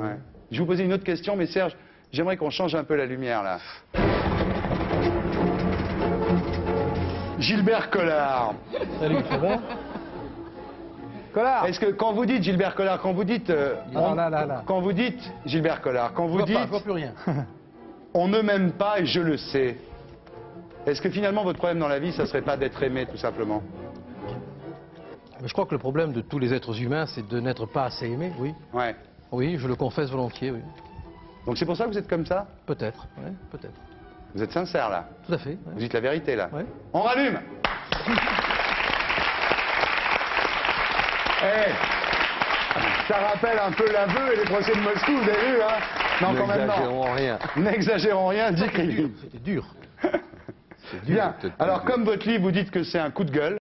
Ouais. Je vais vous poser une autre question, mais Serge, j'aimerais qu'on change un peu la lumière là. Gilbert Collard. Salut, ça va Collard Est-ce que quand vous dites Gilbert Collard, quand vous dites, euh, Non, on- là, là, là. quand vous dites Gilbert Collard, quand vous dites pas, je vois plus rien. on ne m'aime pas et je le sais, est-ce que finalement votre problème dans la vie, ça serait pas d'être aimé tout simplement? Mais je crois que le problème de tous les êtres humains, c'est de n'être pas assez aimé, oui. Ouais. Oui, je le confesse volontiers, oui. Donc c'est pour ça que vous êtes comme ça Peut-être, ouais, peut-être. Vous êtes sincère là Tout à fait. Vous dites la vérité là Ouais. On rallume Eh Ça rappelle un peu l'aveu et les procès de Moscou, vous avez vu, hein Non, quand même. N'exagérons rien. N'exagérons rien, dit C'était dur. C'était dur. Bien. Alors, comme votre livre, vous dites que c'est un coup de gueule,